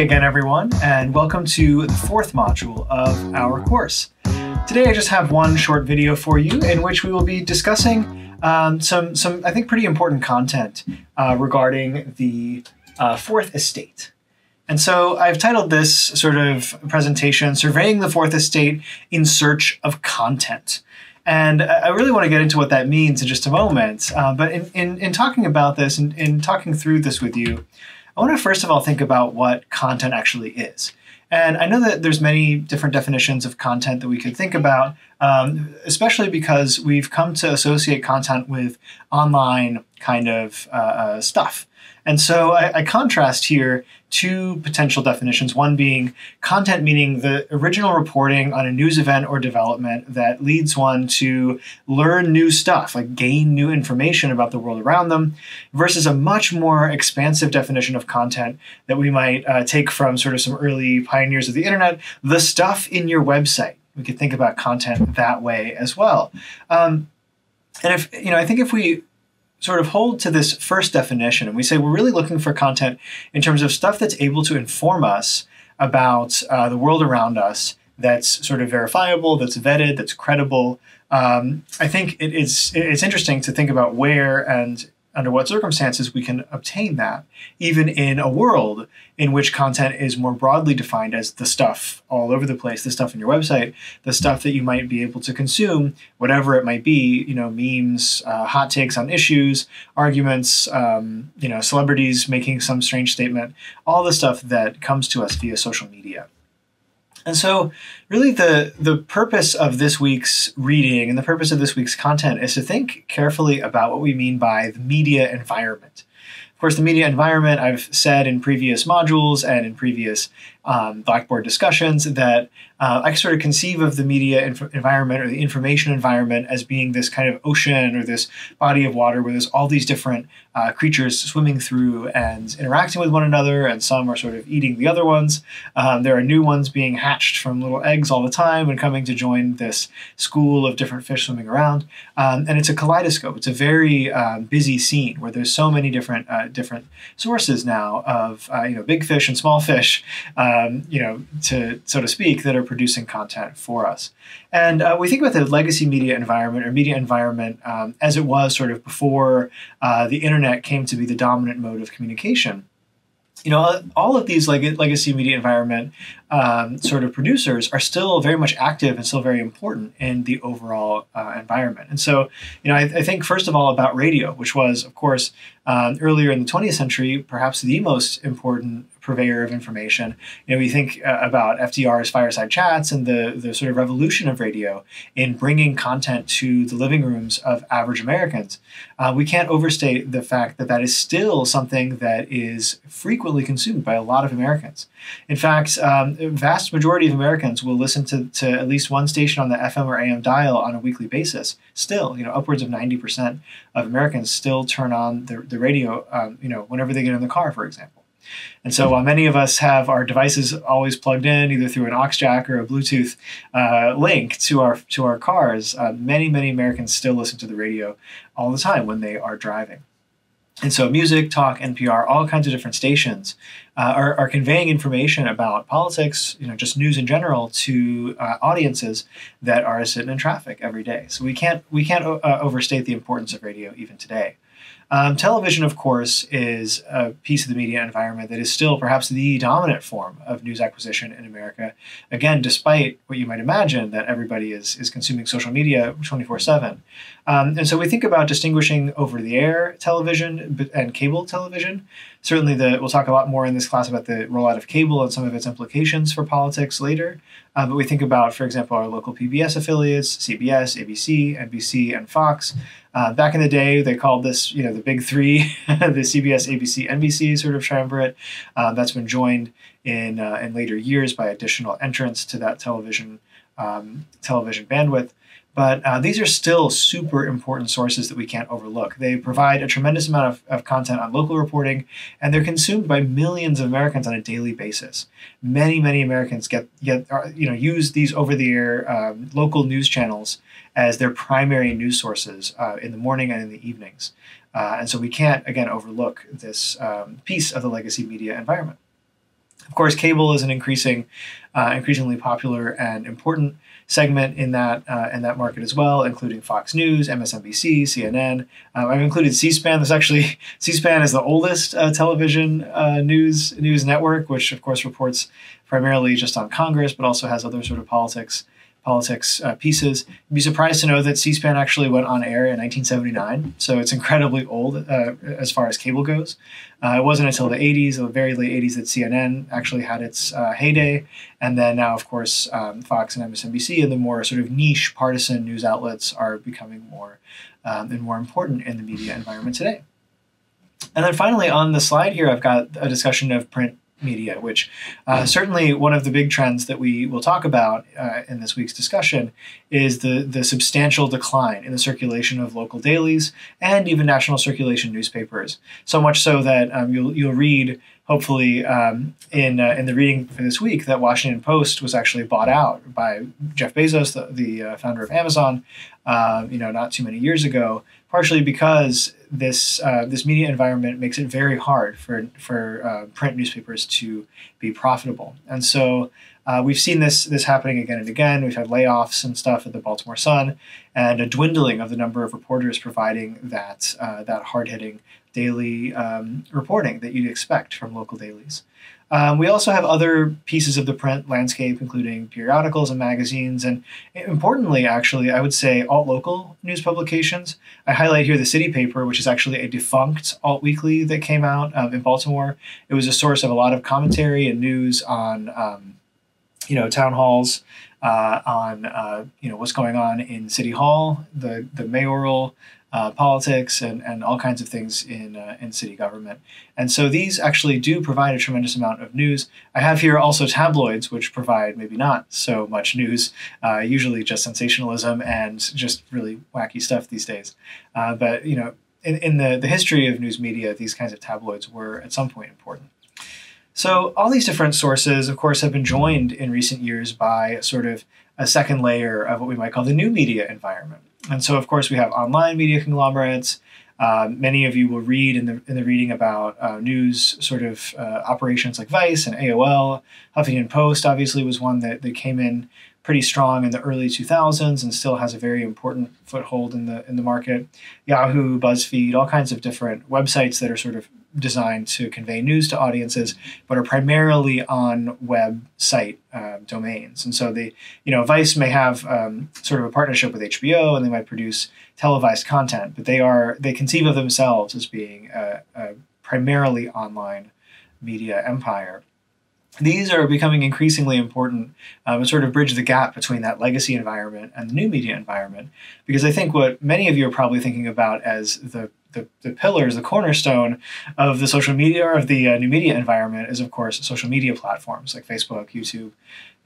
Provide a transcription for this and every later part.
Again, everyone, and welcome to the fourth module of our course. Today, I just have one short video for you in which we will be discussing um, some, some, I think, pretty important content uh, regarding the uh, fourth estate. And so I've titled this sort of presentation, Surveying the Fourth Estate in Search of Content. And I really want to get into what that means in just a moment. Uh, but in, in, in, talking about this and in, in talking through this with you, I want to first of all think about what content actually is. And I know that there's many different definitions of content that we could think about, um, especially because we've come to associate content with online kind of uh, uh stuff. And so I, I, contrast here two potential definitions, one being content meaning the original reporting on a news event or development that leads one to learn new stuff, like gain new information about the world around them, versus a much more expansive definition of content that we might uh, take from sort of some early pioneers of the internet, the stuff in your website. We could think about content that way as well. Um, and if, you know, I think if we sort of hold to this first definition and we say we're really looking for content in terms of stuff that's able to inform us about uh, the world around us that's sort of verifiable, that's vetted, that's credible. Um, I think it is it's interesting to think about where and under what circumstances we can obtain that, even in a world in which content is more broadly defined as the stuff all over the place, the stuff in your website, the stuff that you might be able to consume, whatever it might be, you know, memes, uh, hot takes on issues, arguments, um, you know, celebrities making some strange statement, all the stuff that comes to us via social media. And so, really, the, the purpose of this week's reading and the purpose of this week's content is to think carefully about what we mean by the media environment. Of course, the media environment, I've said in previous modules and in previous um, Blackboard discussions that uh, I sort of conceive of the media inf- environment or the information environment as being this kind of ocean or this body of water where there's all these different uh, creatures swimming through and interacting with one another, and some are sort of eating the other ones. Um, there are new ones being hatched from little eggs all the time and coming to join this school of different fish swimming around. Um, and it's a kaleidoscope. It's a very uh, busy scene where there's so many different uh, different sources now of uh, you know big fish and small fish. Uh, um, you know, to so to speak, that are producing content for us. And uh, we think about the legacy media environment or media environment um, as it was sort of before uh, the internet came to be the dominant mode of communication you know, all of these leg- legacy media environment um, sort of producers are still very much active and still very important in the overall uh, environment. And so, you know, I, I, think first of all about radio, which was, of course, um, earlier in the 20th century, perhaps the most important purveyor of information. Know, we think uh, about FDR's fireside chats and the the sort of revolution of radio in bringing content to the living rooms of average Americans. Uh, we can't overstate the fact that that is still something that is frequently consumed by a lot of Americans. In fact, um, vast majority of Americans will listen to, to at least one station on the FM or AM dial on a weekly basis. Still, you know, upwards of 90% of Americans still turn on the, the radio, um, you know, whenever they get in the car, for example. And so while many of us have our devices always plugged in, either through an aux jack or a Bluetooth uh, link to our to our cars, uh, many many Americans still listen to the radio all the time when they are driving. And so music, talk, NPR, all kinds of different stations uh, are, are conveying information about politics, you know, just news in general to uh, audiences that are sitting in traffic every day. So we can't we can't uh, overstate the importance of radio even today. Um, television, of course, is a piece of the media environment that is still perhaps the dominant form of news acquisition in America. Again, despite what you might imagine that everybody is, is consuming social media 24 7. Um, and so we think about distinguishing over the air television and cable television. Certainly, the, we'll talk a lot more in this class about the rollout of cable and some of its implications for politics later. Uh, but we think about, for example, our local PBS affiliates, CBS, ABC, NBC, and Fox. Uh, back in the day, they called this, you know, the big three, the CBS, ABC, NBC sort of triumvirate. Um, that's been joined in uh, in later years by additional entrants to that television um, television bandwidth. But uh, these are still super important sources that we can't overlook. They provide a tremendous amount of, of content on local reporting, and they're consumed by millions of Americans on a daily basis. Many, many Americans get get you know use these over-the-air um, local news channels as their primary news sources uh, in the morning and in the evenings. Uh, and so we can't again overlook this um, piece of the legacy media environment. Of course, cable is an increasing, uh, increasingly popular and important segment in that uh, in that market as well, including Fox News, MSNBC, CNN. Um, I've included C-SPAN. This actually C-SPAN is the oldest uh, television uh, news news network, which of course reports primarily just on Congress, but also has other sort of politics politics uh, pieces. You'd be surprised to know that C-SPAN actually went on air in 1979, so it's incredibly old uh, as far as cable goes. Uh, it wasn't until the 80s, the very late 80s, that CNN actually had its uh, heyday, and then now, of course, um, Fox and MSNBC and the more sort of niche partisan news outlets are becoming more um, and more important in the media environment today. And then finally, on the slide here, I've got a discussion of print media, which uh, certainly one of the big trends that we will talk about uh, in this week's discussion is the, the substantial decline in the circulation of local dailies and even national circulation newspapers. So much so that um, you'll, you'll read, hopefully, um, in, uh, in the reading for this week, that Washington Post was actually bought out by Jeff Bezos, the, the uh, founder of Amazon, um, you know, not too many years ago partially because this uh, this media environment makes it very hard for for uh, print newspapers to be profitable, and so uh, we've seen this this happening again and again. We've had layoffs and stuff at the Baltimore Sun, and a dwindling of the number of reporters providing that uh, that hard hitting daily um, reporting that you'd expect from local dailies. Um, we also have other pieces of the print landscape, including periodicals and magazines, and importantly, actually, I would say alt local news publications. I highlight here the City Paper, which is actually a defunct alt weekly that came out um, in Baltimore. It was a source of a lot of commentary and news on, um, you know, town halls, uh, on uh, you know what's going on in City Hall, the the mayoral uh, politics and, and all kinds of things in, uh, in city government. And so these actually do provide a tremendous amount of news. I have here also tabloids, which provide maybe not so much news, uh, usually just sensationalism and just really wacky stuff these days. Uh, but, you know, in, in the, the history of news media, these kinds of tabloids were at some point important. So all these different sources, of course, have been joined in recent years by sort of a second layer of what we might call the new media environment. And so, of course, we have online media conglomerates. Uh, many of you will read in the in the reading about uh, news sort of uh, operations like Vice and AOL. Huffington Post obviously was one that, that came in pretty strong in the early 2000s and still has a very important foothold in the in the market. Yahoo, BuzzFeed, all kinds of different websites that are sort of designed to convey news to audiences, but are primarily on website uh, domains. And so they, you know, Vice may have um, sort of a partnership with HBO, and they might produce televised content, but they are they conceive of themselves as being a, a primarily online media empire. These are becoming increasingly important um, to sort of bridge the gap between that legacy environment and the new media environment. Because I think what many of you are probably thinking about as the the, the pillars, the cornerstone of the social media or of the uh, new media environment is, of course, social media platforms like Facebook, YouTube,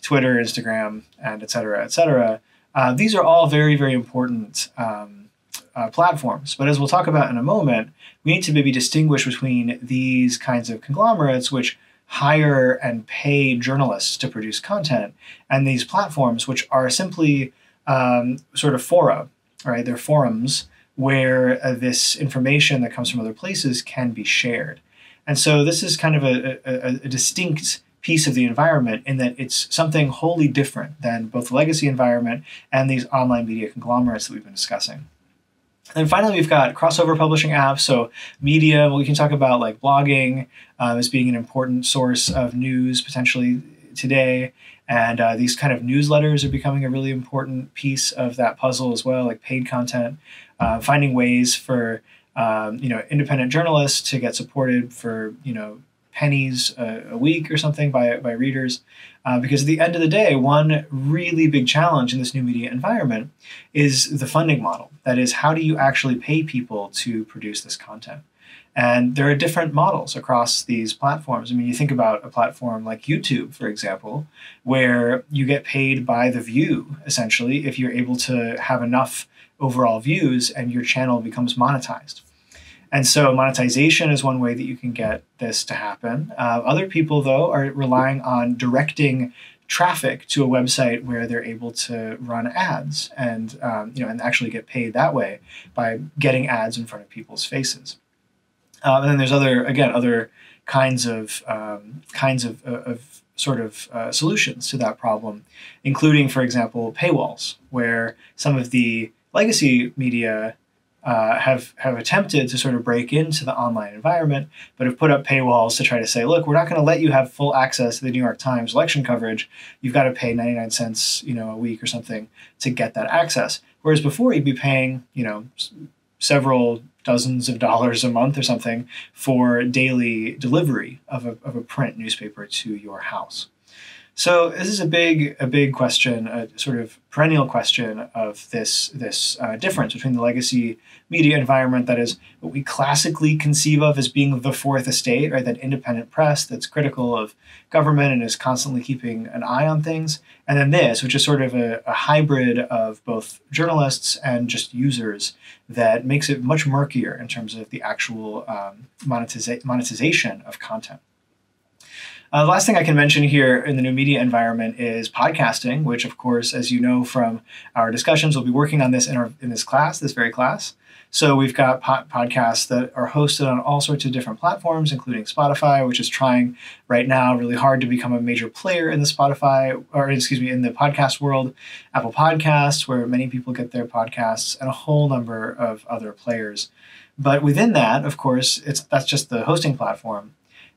Twitter, Instagram, and et cetera, et cetera. Uh, these are all very, very important um, uh, platforms. But as we'll talk about in a moment, we need to maybe distinguish between these kinds of conglomerates, which hire and pay journalists to produce content, and these platforms, which are simply um, sort of fora, right? They're forums where uh, this information that comes from other places can be shared. And so this is kind of a, a, a, distinct piece of the environment in that it's something wholly different than both the legacy environment and these online media conglomerates that we've been discussing. And finally, we've got crossover publishing apps. So media, well, we can talk about like blogging um, as being an important source of news potentially today. And uh, these kind of newsletters are becoming a really important piece of that puzzle as well, like paid content uh, finding ways for um, you know independent journalists to get supported for you know pennies a, a week or something by by readers. Uh, because at the end of the day, one really big challenge in this new media environment is the funding model. That is, how do you actually pay people to produce this content? And there are different models across these platforms. I mean, you think about a platform like YouTube, for example, where you get paid by the view, essentially, if you're able to have enough overall views and your channel becomes monetized. And so monetization is one way that you can get this to happen. Uh, other people, though, are relying on directing traffic to a website where they're able to run ads and um, you know and actually get paid that way by getting ads in front of people's faces. Um, and then there's other again other kinds of um, kinds of, of sort of uh, solutions to that problem, including, for example, paywalls, where some of the legacy media uh, have have attempted to sort of break into the online environment, but have put up paywalls to try to say, look, we're not going to let you have full access to the New York Times election coverage. You've got to pay 99 cents, you know, a week or something to get that access. Whereas before, you'd be paying, you know, several dozens of dollars a month or something for daily delivery of a, of a print newspaper to your house. So this is a big, a big question, a sort of perennial question of this this uh, difference between the legacy media environment that is what we classically conceive of as being the fourth estate, right? That independent press that's critical of government and is constantly keeping an eye on things, and then this, which is sort of a, a hybrid of both journalists and just users that makes it much murkier in terms of the actual um, monetiza- monetization of content. Uh, last thing I can mention here in the new media environment is podcasting, which, of course, as you know from our discussions, we'll be working on this in, our, in this class, this very class. So we've got po- podcasts that are hosted on all sorts of different platforms, including Spotify, which is trying right now really hard to become a major player in the Spotify, or excuse me, in the podcast world. Apple Podcasts, where many people get their podcasts, and a whole number of other players. But within that, of course, it's that's just the hosting platform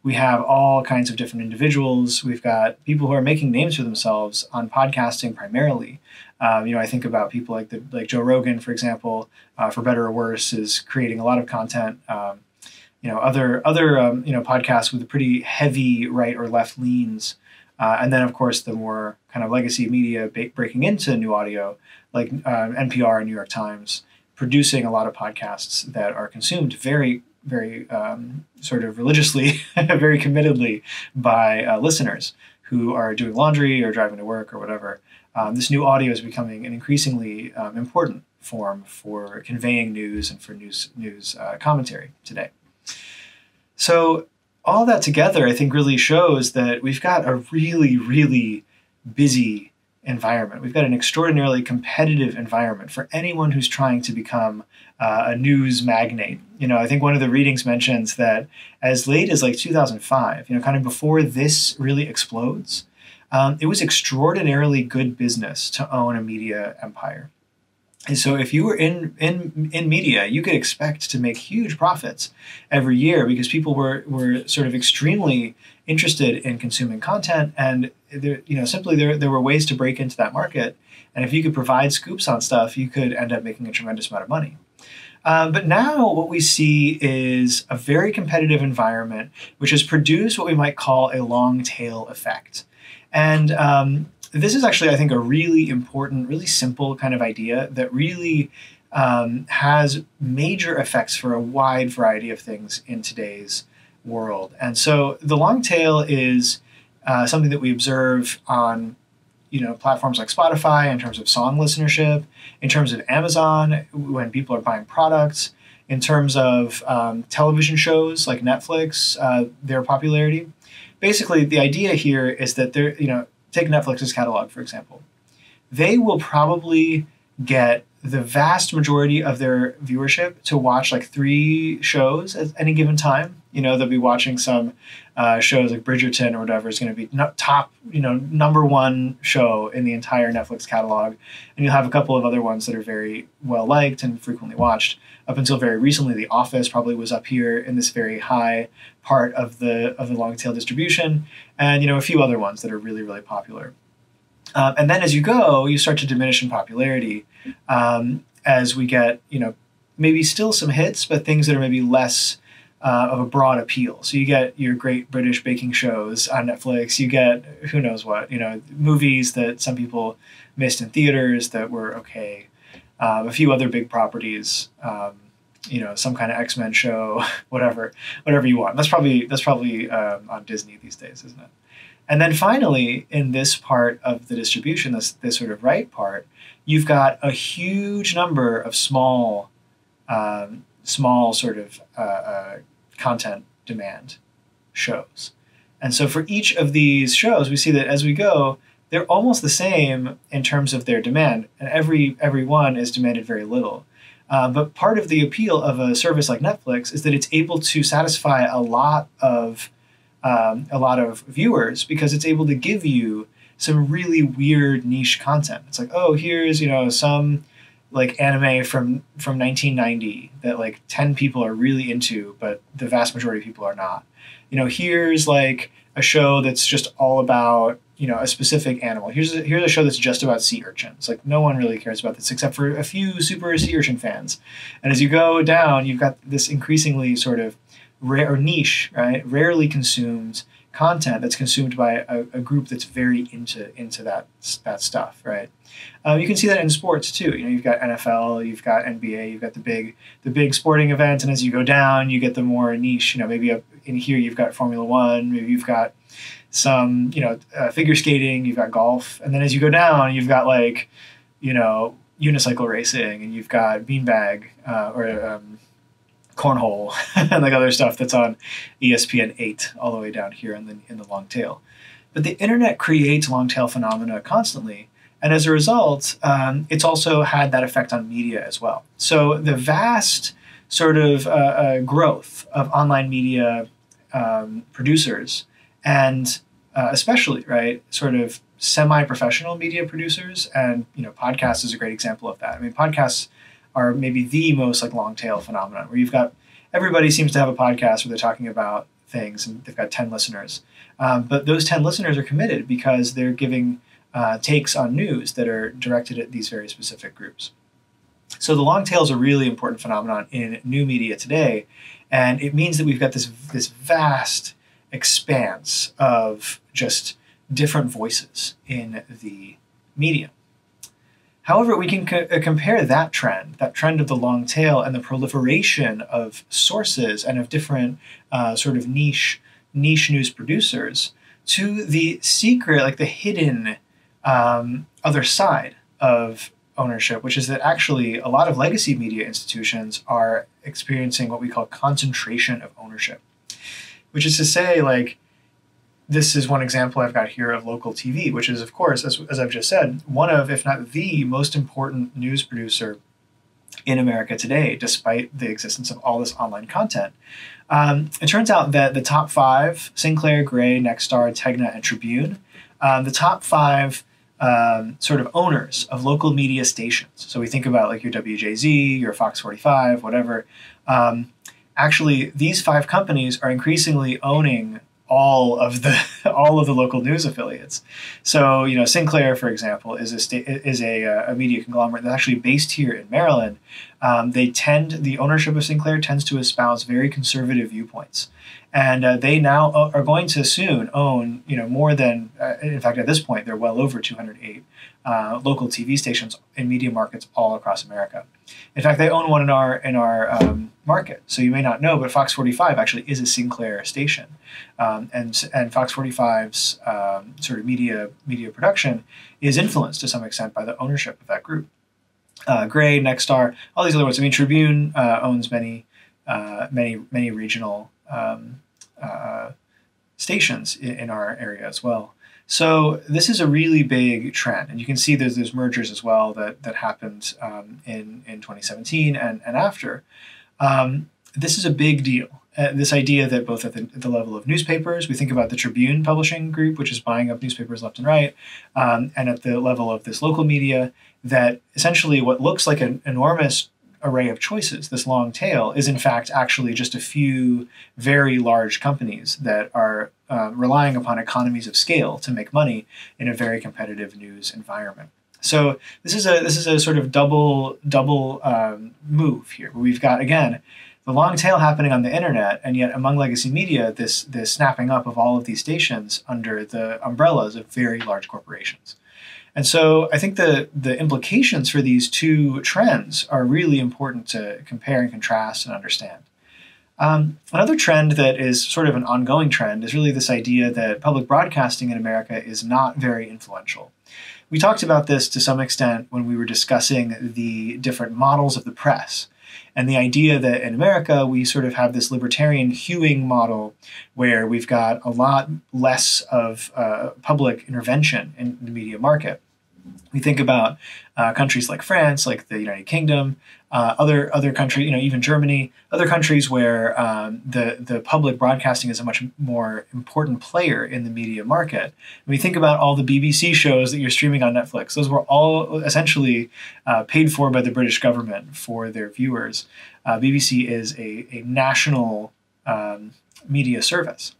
we have all kinds of different individuals. We've got people who are making names for themselves on podcasting primarily. Um, you know, I think about people like the like Joe Rogan, for example, uh, for better or worse, is creating a lot of content. Um, you know, other other um, you know podcasts with a pretty heavy right or left leans, uh, and then of course the more kind of legacy media breaking into new audio, like uh, NPR and New York Times, producing a lot of podcasts that are consumed very very um, sort of religiously, very committedly by uh, listeners who are doing laundry or driving to work or whatever. Um, this new audio is becoming an increasingly um, important form for conveying news and for news news uh, commentary today. So all that together, I think, really shows that we've got a really, really busy environment. We've got an extraordinarily competitive environment for anyone who's trying to become uh, a news magnate. You know, I think one of the readings mentions that as late as like 2005, you know, kind of before this really explodes, um, it was extraordinarily good business to own a media empire. And so if you were in, in, in media, you could expect to make huge profits every year because people were, were sort of extremely interested in consuming content and there, you know, simply there, there were ways to break into that market. And if you could provide scoops on stuff, you could end up making a tremendous amount of money. Um, but now what we see is a very competitive environment, which has produced what we might call a long tail effect. And um, this is actually, I think, a really important, really simple kind of idea that really um, has major effects for a wide variety of things in today's world. And so the long tail is uh, something that we observe on you know platforms like Spotify in terms of song listenership, in terms of Amazon when people are buying products, in terms of um, television shows like Netflix, uh, their popularity. Basically, the idea here is that they're you know take Netflix's catalog for example, they will probably get the vast majority of their viewership to watch like three shows at any given time. You know, they'll be watching some uh, shows like Bridgerton or whatever is going to be top, you know, number one show in the entire Netflix catalog, and you'll have a couple of other ones that are very well liked and frequently watched. Up until very recently, The Office probably was up here in this very high part of the of the long tail distribution, and you know a few other ones that are really really popular. Um, and then as you go, you start to diminish in popularity um, as we get, you know, maybe still some hits, but things that are maybe less uh, of a broad appeal. So you get your great British baking shows on Netflix. You get who knows what, you know, movies that some people missed in theaters that were okay. Um, a few other big properties. Um, you know, some kind of X Men show, whatever, whatever you want. That's probably that's probably um, on Disney these days, isn't it? And then finally, in this part of the distribution, this, this sort of right part, you've got a huge number of small, um, small sort of uh, uh, content demand shows. And so for each of these shows, we see that as we go, they're almost the same in terms of their demand, and every every one is demanded very little. Uh, but part of the appeal of a service like Netflix is that it's able to satisfy a lot of um, a lot of viewers because it's able to give you some really weird niche content. It's like, oh, here's you know some like anime from from 1990 that like 10 people are really into, but the vast majority of people are not. You know, here's like a show that's just all about you know a specific animal. Here's a, here's a show that's just about sea urchins. Like no one really cares about this except for a few super sea urchin fans. And as you go down, you've got this increasingly sort of rare niche, right? Rarely consumed content that's consumed by a, a, group that's very into into that that stuff, right? Um, you can see that in sports too. You know, you've got NFL, you've got NBA, you've got the big the big sporting events, and as you go down, you get the more niche. You know, maybe up in here you've got Formula One, maybe you've got some you know uh, figure skating, you've got golf, and then as you go down, you've got like you know unicycle racing, and you've got beanbag uh, or um, cornhole and like other stuff that's on ESPN eight all the way down here in the in the long tail. But the internet creates long tail phenomena constantly. And as a result, um, it's also had that effect on media as well. So the vast sort of uh, uh, growth of online media um, producers and uh, especially right sort of semi-professional media producers and you know podcasts is a great example of that i mean podcasts are maybe the most like long tail phenomenon where you've got everybody seems to have a podcast where they're talking about things and they've got 10 listeners um, but those 10 listeners are committed because they're giving uh, takes on news that are directed at these very specific groups so the long tail is a really important phenomenon in new media today and it means that we've got this this vast expanse of just different voices in the medium. However, we can co- uh, compare that trend, that trend of the long tail and the proliferation of sources and of different uh, sort of niche niche news producers to the secret, like the hidden um, other side of ownership, which is that actually a lot of legacy media institutions are experiencing what we call concentration of ownership which is to say, like, this is one example I've got here of local TV, which is, of course, as, as I've just said, one of, if not the most important news producer in America today, despite the existence of all this online content. Um, it turns out that the top five Sinclair, Gray, Nexstar, Tegna, and Tribune um, the top five um, sort of owners of local media stations. So we think about like your WJZ, your Fox 45, whatever. Um, actually these five companies are increasingly owning all of the all of the local news affiliates. So you know Sinclair, for example, is a sta- is a, uh, a media conglomerate that's actually based here in Maryland. Um, they tend the ownership of Sinclair tends to espouse very conservative viewpoints, and uh, they now are going to soon own you know more than uh, in fact at this point they're well over 208 uh, local TV stations in media markets all across America. In fact, they own one in our in our um, market. So you may not know, but Fox 45 actually is a Sinclair station, um, and and Fox 45's um, sort of media media production is influenced to some extent by the ownership of that group. Uh, Gray, Nexstar, all these other ones. I mean, Tribune uh, owns many uh, many many regional um, uh, stations in, our area as well. So this is a really big trend, and you can see there's those mergers as well that that happened um, in in 2017 and and after. Um, this is a big deal. Uh, this idea that both at the, at the, level of newspapers, we think about the Tribune Publishing Group, which is buying up newspapers left and right, um, and at the level of this local media, that essentially what looks like an enormous array of choices, this long tail, is in fact actually just a few very large companies that are uh, relying upon economies of scale to make money in a very competitive news environment. So this is a this is a sort of double double um, move here. We've got again the long tail happening on the internet, and yet among legacy media, this this snapping up of all of these stations under the umbrellas of very large corporations. And so I think the the implications for these two trends are really important to compare and contrast and understand. Um, another trend that is sort of an ongoing trend is really this idea that public broadcasting in America is not very influential. We talked about this to some extent when we were discussing the different models of the press. And the idea that in America we sort of have this libertarian hewing model where we've got a lot less of uh, public intervention in the media market. We think about uh, countries like France, like the United Kingdom, uh, other other countries, you know, even Germany, other countries where um, the the public broadcasting is a much more important player in the media market. And we think about all the BBC shows that you're streaming on Netflix; those were all essentially uh, paid for by the British government for their viewers. Uh, BBC is a, a national um, media service.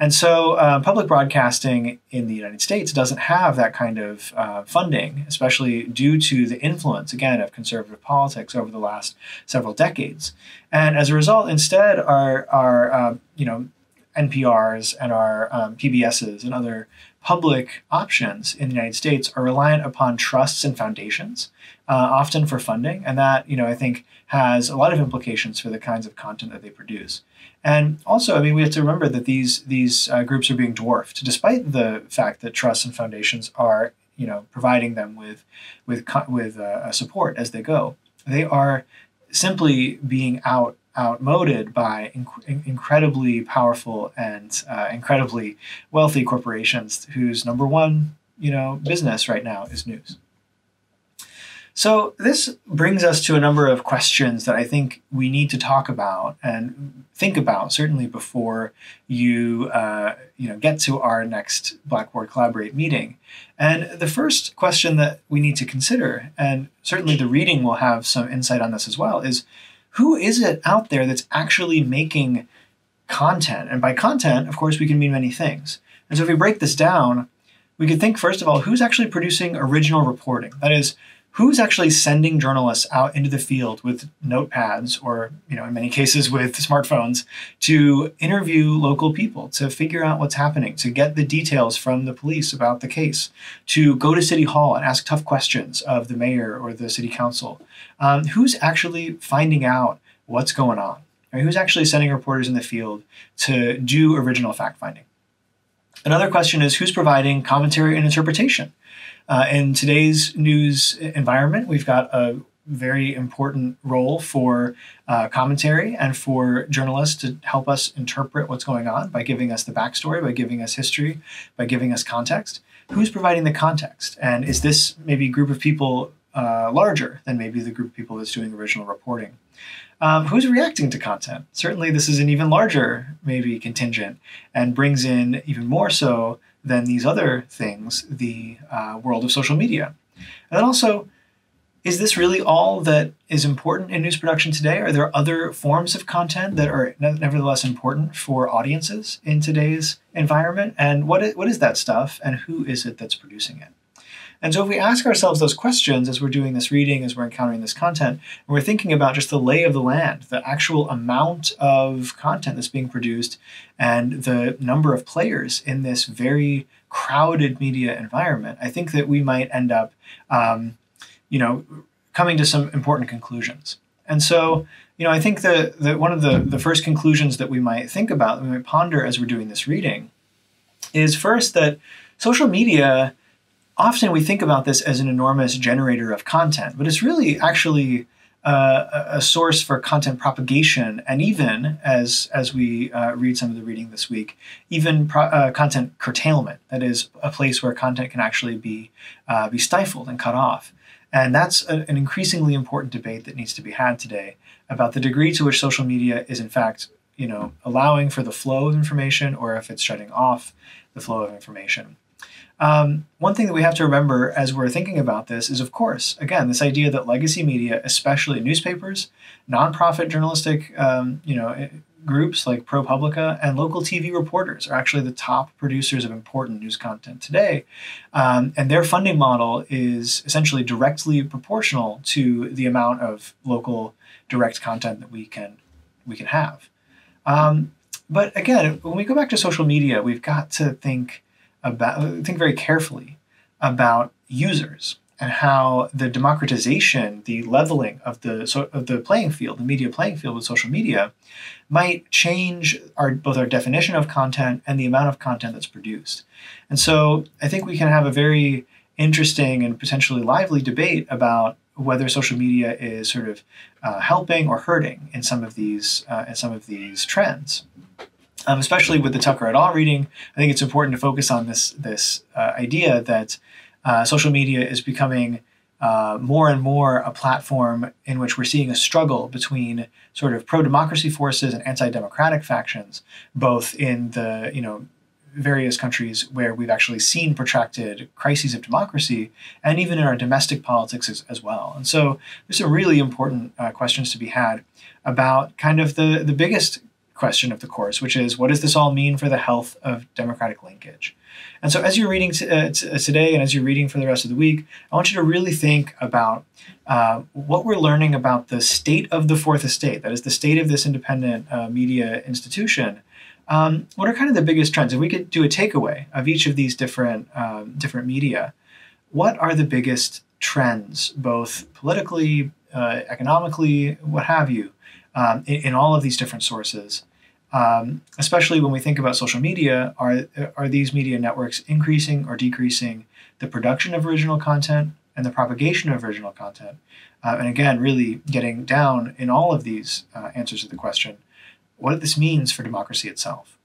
And so, uh, public broadcasting in the United States doesn't have that kind of uh, funding, especially due to the influence, again, of conservative politics over the last several decades. And as a result, instead, our, our uh, you know, NPRs and our um, PBSs and other public options in the United States are reliant upon trusts and foundations, uh, often for funding. And that, you know, I think has a lot of implications for the kinds of content that they produce. And also, I mean, we have to remember that these these uh, groups are being dwarfed, despite the fact that trusts and foundations are, you know, providing them with with with uh, support as they go. They are simply being out outmoded by inc- incredibly powerful and uh, incredibly wealthy corporations whose number one, you know, business right now is news. So this brings us to a number of questions that I think we need to talk about and think about certainly before you uh, you know get to our next Blackboard Collaborate meeting. And the first question that we need to consider, and certainly the reading will have some insight on this as well, is who is it out there that's actually making content? And by content, of course, we can mean many things. And so if we break this down, we could think first of all, who's actually producing original reporting? That is, who's actually sending journalists out into the field with notepads or you know in many cases with smartphones to interview local people to figure out what's happening to get the details from the police about the case to go to city hall and ask tough questions of the mayor or the city council. Um, who's actually finding out what's going on? Who's actually sending reporters in the field to do original fact finding? Another question is who's providing commentary and interpretation uh, in today's news environment, we've got a very important role for uh, commentary and for journalists to help us interpret what's going on by giving us the backstory, by giving us history, by giving us context. Who's providing the context? And is this maybe group of people uh, larger than maybe the group of people that's doing original reporting? Um, who's reacting to content? Certainly, this is an even larger, maybe, contingent and brings in even more so than these other things, the uh, world of social media. And then also, is this really all that is important in news production today? Are there other forms of content that are nevertheless important for audiences in today's environment? And what is, what is that stuff, and who is it that's producing it? And so, if we ask ourselves those questions as we're doing this reading, as we're encountering this content, and we're thinking about just the lay of the land, the actual amount of content that's being produced, and the number of players in this very crowded media environment, I think that we might end up, um, you know, coming to some important conclusions. And so, you know, I think that the, one of the, the first conclusions that we might think about, we might ponder as we're doing this reading, is first that social media often we think about this as an enormous generator of content, but it's really actually uh, a source for content propagation, and even as as we uh, read some of the reading this week, even pro- uh, content curtailment. That is a place where content can actually be uh, be stifled and cut off, and that's a, an increasingly important debate that needs to be had today about the degree to which social media is in fact you know allowing for the flow of information or if it's shutting off the flow of information. Um, one thing that we have to remember as we're thinking about this is, of course, again, this idea that legacy media, especially newspapers, nonprofit journalistic, um, you know, eh, groups like ProPublica and local TV reporters are actually the top producers of important news content today, um, and their funding model is essentially directly proportional to the amount of local direct content that we can we can have. Um, but again, when we go back to social media, we've got to think about think very carefully about users and how the democratization, the leveling of the so, of the playing field, the media playing field with social media, might change our both our definition of content and the amount of content that's produced. And so I think we can have a very interesting and potentially lively debate about whether social media is sort of uh, helping or hurting in some of these uh, in some of these trends um, especially with the Tucker et al. reading, I think it's important to focus on this this uh, idea that uh, social media is becoming uh, more and more a platform in which we're seeing a struggle between sort of pro-democracy forces and anti-democratic factions, both in the you know various countries where we've actually seen protracted crises of democracy, and even in our domestic politics as, as well. And so there's some really important uh, questions to be had about kind of the the biggest question of the course, which is what does this all mean for the health of democratic linkage? And so, as you're reading uh, uh, today and as you're reading for the rest of the week, I want you to really think about uh, what we're learning about the state of the fourth estate, that is, the state of this independent uh, media institution. Um, what are kind of the biggest trends? If we could do a takeaway of each of these different um, different media, what are the biggest trends, both politically, uh, economically, what have you, um, in, in, all of these different sources? Um, especially when we think about social media, are are these media networks increasing or decreasing the production of original content and the propagation of original content? Uh, and again, really getting down in all of these uh, answers to the question, what this means for democracy itself.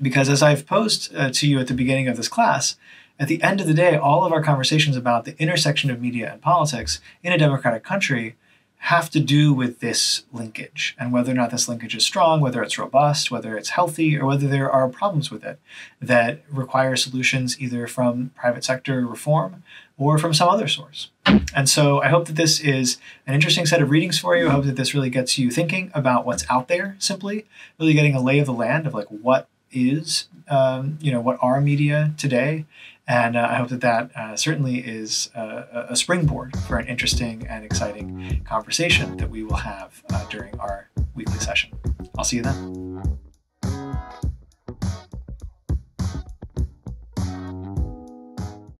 Because as I've posed uh, to you at the beginning of this class, at the end of the day, all of our conversations about the intersection of media and politics in a democratic country have to do with this linkage and whether or not this linkage is strong, whether it's robust, whether it's healthy, or whether there are problems with it that require solutions either from private sector reform or from some other source. And so I hope that this is an interesting set of readings for you. I hope that this really gets you thinking about what's out there simply, really getting a lay of the land of like what is, um, you know, what are media today and uh, I hope that that uh, certainly is a, a, springboard for an interesting and exciting conversation that we will have uh, during our weekly session. I'll see you then.